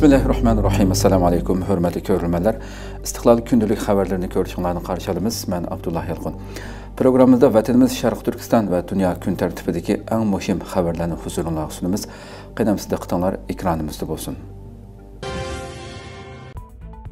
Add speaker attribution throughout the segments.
Speaker 1: Bismillahirrahmanirrahim. Assalamu alaykum, hörmətli görürmələr. İstiqlal gündəlik xəbərlərini gördüklərini qarşılayırıq. Mən Abdullah Yılğın. Proqramımızda vətənimiz Şərq Türkistan və dünya gün tərtibindəki ən mühim xəbərlərini huzurunuza sunumuz. Qənəm sizdə qıtanlar ekranımızda olsun.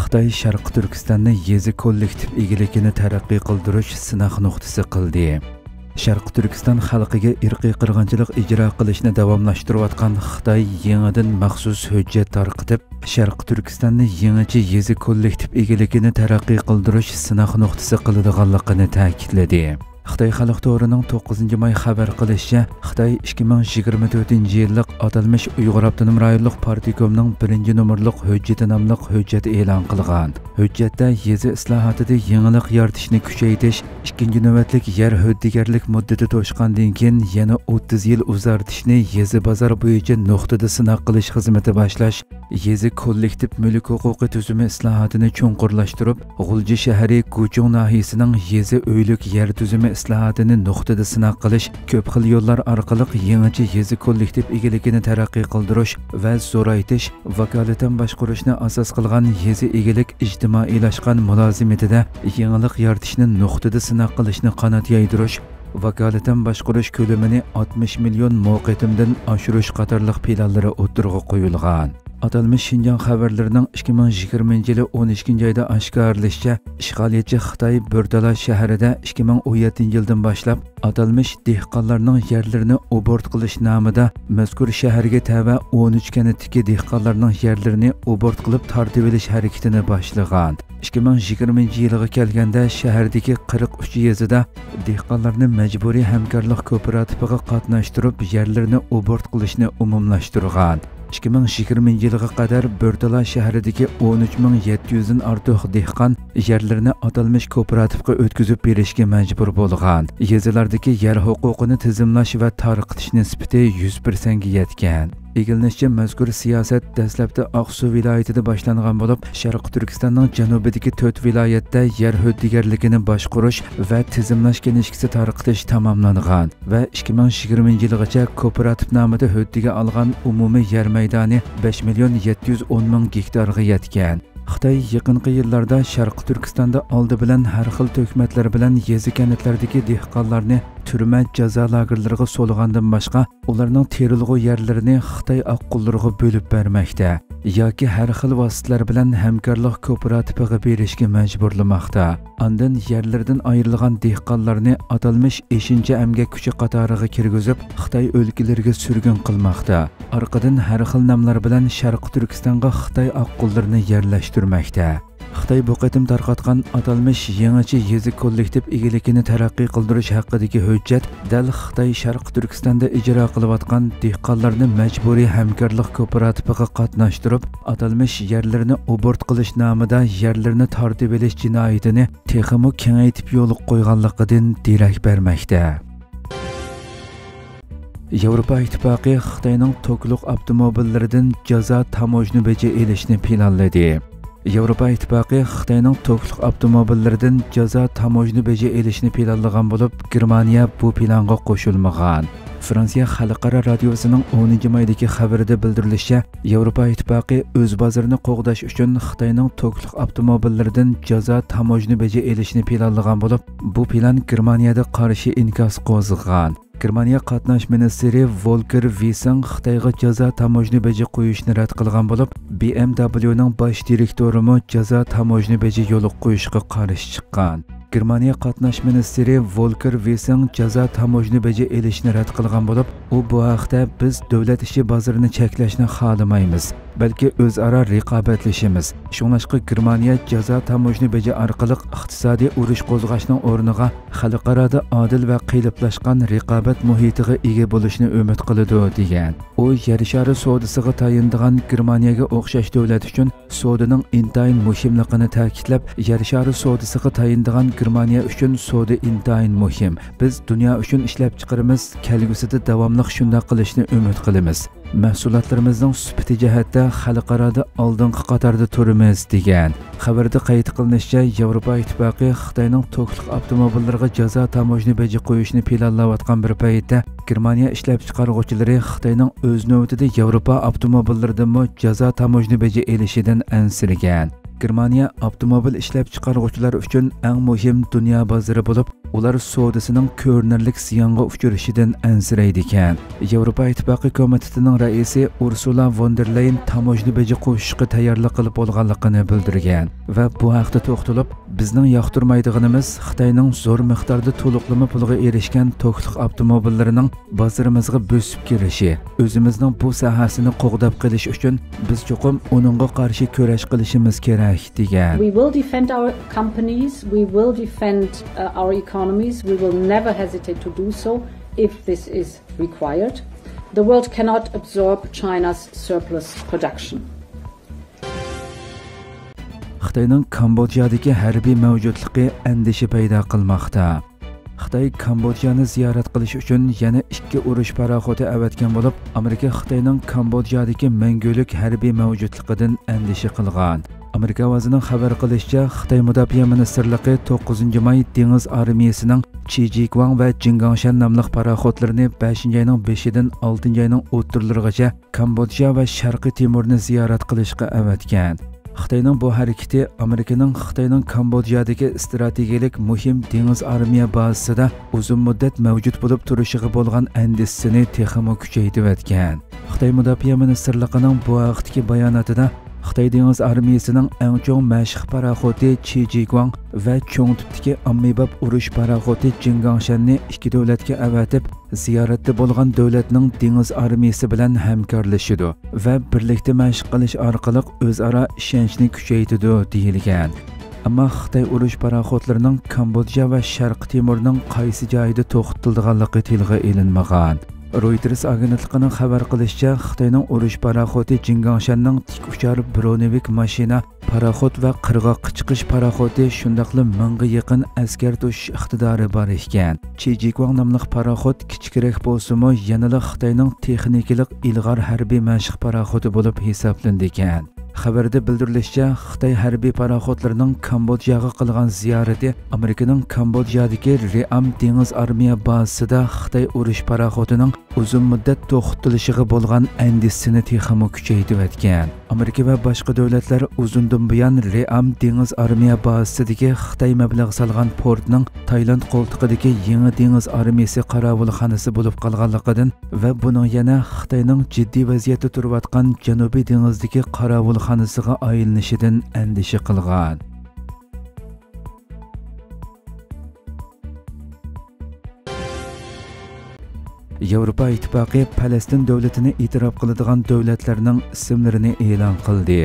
Speaker 1: Xitay Şərq Türkistanı yezi kollektiv igilikini tərəqqi qıldırış sınaq nöqtəsi qıldı. Sharq turkiston xalqiga irqiy qirg'inchilik ijro qilishni davomlashtirayotgan xitoy yangidan maxsus hujjat tarqitib sharq turkistonni yangicha yezi kollektiv egiligini taraqqiy qildirish sinaq nuqtasi qiladiganligini ta'kidladi xitoy xalq to'rining 9 may xabar qilishicha xitoy 2024 yillik atalmish uyg'ur avtonom rayonlik partikomning birinchi nomerlik hujjati nomli hujjat e'lon qilgan. Hujjatda yezi islohotida yangilik yaratishni kuchaytirish ikkinchi navbatlik yer huddigarlik muddati to'shqandan keyin yana 30 yil uzartishni yezi bozor bo'yicha nuqtada sinov qilish xizmati boshlash yezi kollektiv mulk huquqi tuzumi islohotini cho'nqurlashtirib g'ulji shahri guchung nahiyasining yezi uylik yer tuzumi islohotini nuqtada sinov qilish ko'p xil yo'llar orqali yangicha yezi kollektiv egiligini taraqqiy qildirish va zo'raytish vakolatan boshqarishni asos qilgan yezi egilik ijtimoiylashgan mulozimatida yangilik yaratishni nuqtada sinov qilishni qanot yaydirish vakolatan boshqarish ko'lamini 60 million moqitimdan oshirish qatorliq planlari o'tirg'a qo'yilgan atalmish shinjon xabarlarining 2020 yili 12 oyda oshkorlashicha ishg'oliyatchi xitoy bo'rdala shahrida 2017 yildan boshlab atalmish dehqonlarning yerlarini obort qilish nomida mazkur shaharga tava 13 kanatdagi dehqonlarning yerlarini obort qilib tortib olish harakatini boshlagan. 2020 yilga kelganda shahardagi 43 yezida dehqonlarni majburiy hamkorlik kooperativiga qatnashtirib yerlarini obort qilishni umumlashtirgan 2020 yilga qadar Börtala shahridagi 13700 dan ortiq dehqon yerlarini atalmish kooperativga o'tkazib berishga majbur bo'lgan. Yezilardagi yer huquqini tizimlash va tarqitish nisbati 100% yetgan. Bildirilmişcə, məzkur siyasət dəstəbdə Ağsu vilayətində başlanğan olub, Şərqi Türkistanın cənubidəki 4 vilayətdə yer höddəgərligini başquruş və tizimləş genişkisi tarqıtış tamamlanğan və 2020-ci ilgəcə kooperativ namıda höddəgə alğan ümumi yer meydanı 5 milyon 710 min gektarğa yetkən. Xitay yaqinqi yillarda Şərqi Türkistonda oldi bilan har xil tökmatlar bilan yezi kəndlərdəki dehqonlarni turma jazo lagerlariga so'lg'andan boshqa ularning terilg'u yerlarini xitoy oqqullarga bo'lib bermoqda yoki har xil vositalar bilan hamkorlik kooperativiga berishga majburlamoqda andin yerlardan ayrilgan dehqonlarni atalmish eshinchi amgak kuchi qatoriga kirgizib xitoy o'lkalariga surgun qilmoqda orqadan har xil nomlar bilan sharqi turkistonga xitoy oqqullarini yerlashtirmoqda xitoy bu qatim tarqatgan atalmish yangicha yezi kollektiv egiligini taraqqiy qildirish haqidagi hujjat dal xitoy sharq turkistonda ijro qilayotgan dehqonlarni majburiy hamkorlik kooperativiga qatnashtirib atalmish yerlarni obort qilish nomida yerlarni tortib olish jinoyatini texmi kengaytib yo'l qo'yganligidan derak bermoqda Yevropa ittifoqi Xitoyning to'kliq avtomobillaridan jazo tamojni beja elishni planladi. Yevropa ittifoqi Xitoyning to'kliq avtomobillaridan jazo tamojni beja elishni planlagan bo'lib, Germaniya bu planga qo'shilmagan. Fransiya xalqaro radiosining 10 maydagi xabarida bildirilishicha, Yevropa ittifoqi o'z bozorini qo'g'dash uchun Xitoyning to'kliq avtomobillaridan jazo tamojni beja elishni planlagan bo'lib, bu plan Germaniyada qarshi inkas qo'zg'agan. Germaniya qatnash ministri Volker Wissing Xitoyga jazo tamojni beji qo'yishni rad qilgan bo'lib, BMWning bosh direktorimi jazo tamojni beji yo'l qo'yishga qarshi chiqqan. Germaniya qatnash ministri Volker Wissing jazo tamojni beji elishni rad qilgan bo'lib, u bu haqda biz davlat ishi bozorini cheklashni xohlamaymiz, balki o'zaro raqobatlashimiz Shunglashqa Germaniya jazo tamojni beji orqali iqtisodiy urush qo'zg'ashning o'rniga xalqaroda odil va qiyliblashgan raqobat muhitiga ega bo'lishni umid qiladi degan. U yer shari savdosiga tayindigan Germaniyaga o'xshash davlat uchun savdoning intayin muhimligini ta'kidlab, yer shari savdosiga tayindigan Germaniya uchun savdo intayin muhim. Biz dunyo uchun ishlab chiqarimiz kelgusida davomli shunday qilishni umid qilamiz. Mahsulotlarimizning sifati jihatda xalqaroda oldingi qatorda turimiz degan. Xabarda qayd qilinishicha yevropa ittifoqi xitoyning tokliq avtomobillarga jazo tamojni beji qo'yishni planlayotgan bir paytda germaniya ishlab chiqaruvchilari xitoyning o'z navbatida yevropa avtomobillaridan jazo tamojni beji elishidan ansirgan. Germaniya avtomobil ishlab chiqaruvchilar uchun eng muhim dunyo bozori bo'lib, ular savdosining ko'rinarlik ziyonga uchrashidan ansiraydi ekan. Yevropa Ittifoqi komitetining raisi Ursula von der Leyen tamojni beji qo'shishga tayyorlik qilib bo'lganligini bildirgan va bu haqda to'xtalib, bizning yoqtirmaydiganimiz Xitoyning zo'r miqdorda to'liqlama pulga erishgan to'qliq avtomobillarining bozorimizga bo'sib kirishi, o'zimizning bu sohasini qo'g'dab qilish uchun biz cho'qim uningga qarshi kurash qilishimiz kerak degan
Speaker 2: We will defend our companies, we will defend uh, our economies, we will never hesitate to do so if this is required. The world cannot absorb China's surplus production.
Speaker 1: Xitoyning Kambodjadagi harbiy mavjudligi andisha paydo qilmoqda. Xitoy Kambodjani ziyorat qilish uchun yana ikki urush paraxoti avatgan bo'lib, Amerika Xitoyning Kambodjadagi mangulik harbiy mavjudligidan andisha qilgan. Amerika ovozining xabar qilishicha xitoy mudofaa ministrligi 9 may dengiz armiyasining chijikvang va jingangshan nomli paroxodlarini 5 ayning 5 dan 6 oyning o'ttirlarigacha kambodja va sharqiy timurni ziyorat qilishga avatgan. Xitoyning bu harakati amerikaning xitoyning kambodjadagi strategik muhim dengiz armiya bazasida uzun muddat mavjud bo'lib turishiga bo'lgan andisini texmo kuchaytirayotgan xitoy mudofaa ministrligining bu vaqtdagi bayonotida xitoy dengiz armiyasining eng cho'ng mashq paraxoti chijiguang va cho'ng tipdagi ommabop urush paraxoti jingangshanni ikki davlatga avatib ziyoratda bo'lgan davlatning dengiz armiyasi bilan hamkorlashidi va birlikda mashq qilish orqali o'zaro ishonchni kuchaytirdi deyilgan. Ammo xitoy urush paraxotlarining kambodja va sharq timurning qaysi joyida to'xtatilganligi tilga ilinmagan Reuters agentligining xabar qilishicha, Xitoyning urush paraxoti Jingangshanning tik uchar bronevik mashina, paraxot va qirg'oqqa chiqish paraxoti shundaqli mingga yaqin askar to'shish iqtidori bor ekan. Chijikvang nomli paraxot kichikroq bo'lsa-mu, yanada Xitoyning texnikalik ilg'or harbiy mashq paraxoti bo'lib hisoblandi ekan. Xabarda bildirilishicha xitoy harbiy paraxodlarining kambodjaga qilgan ziyorati amerikaning kambodjadagi ream dengiz armiya bazasida xitoy urush paraxodining uzun muddat to'xtatilishiga bo'lgan andisini texmi kuchaytirayotgan amerika va boshqa davlatlar uzundan buyon ream dengiz armiya bazasidagi xitoy mablag' solgan portning tailand qo'ltig'idagi yangi dengiz armiyasi qorovulxonasi bo'lib qolganligidan va buning yana xitoyning jiddiy vaziyatda turayotgan janubiy dengizdagi qorovulxon xonasiga aylanishidan andisha qilgan yevropa ittifoqi falastin davlatini e'tirof qiladigan davlatlarning ismlarini e'lon qildi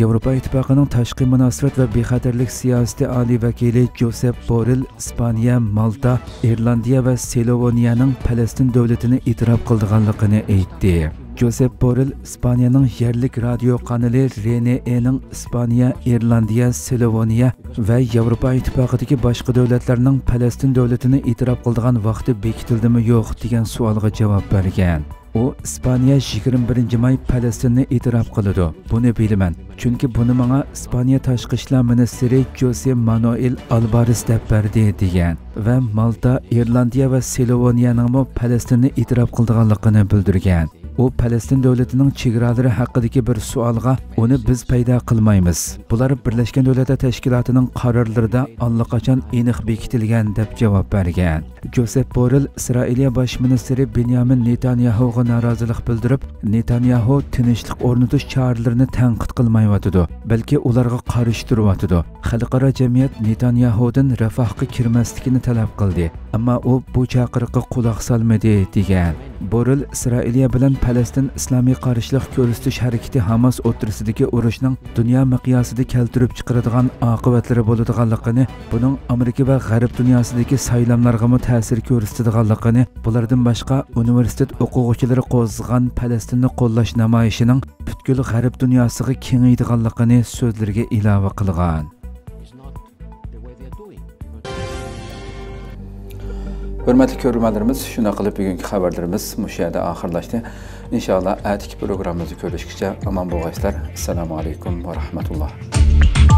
Speaker 1: yevropa ittifoqining tashqi munosabat va bexatarlik siyosati oliy vakili josep borel ispaniya malta irlandiya va selovoniyaning falastin davlatini e'tirof qildiganligini aytdi Josep Borrell Ispaniyaning yerlik radio kanalı RNE'nin Ispaniya, Irlandiya, Sloveniya va Yevropa ittifoqidagi boshqa davlatlarning Falastin davlatini e'tirof qildigan vaqti bekitildimi yo'q degan savolga javob bergan. u ispaniya 21 may falastinni e'tirof qiladi buni bilaman chunki buni menga ispaniya tashqi ishlar ministri jose manuel albares deb berdi degan va malta irlandiya va selovoniyaning falastinni e'tirof qilganligini bildirgan u Palestin davlatining chegaralari haqidagi bir savolga uni biz paydo qilmaymiz. Bular Birlashgan Davlatlar Tashkilotining qarorlarida allaqachon aniq bekitilgan deb javob bergan. Josep Borrell Isroiliya bosh ministri Benyamin Netanyahuga norozilik bildirib, Netanyahu tinchlik o'rnatish choralarini tanqid qilmayotidi, balki ularga qarshi turyotidi. Xalqaro jamiyat Netanyahudan Rafahga kirmasligini talab qildi, ammo u bu chaqiriqqa quloq solmadi degan. Borrell Isroiliya bilan Falastin islomiy qarshilik ko'rsatish harakati Hamas o'tirisidagi urushning dunyo miqyosida keltirib chiqaradigan oqibatlari bo'ladiganligini, buning Amerika va G'arb dunyosidagi saylovlarga ham ta'sir ko'rsatadiganligini, bulardan boshqa universitet o'quvchilari qo'zg'agan Falastinni qo'llash namoyishining butkul G'arb dunyosiga kengaydiganligini so'zlarga ilova qilgan. Hurmatli ko'rganlarimiz shuna qilib bugungi xabarlarimiz mushu yerda oxirlashdi. Inshaalloh atiki programmamizni ko'rishguncha omon bo'lg'aysizlar assalomu alaykum va rahmatulloh.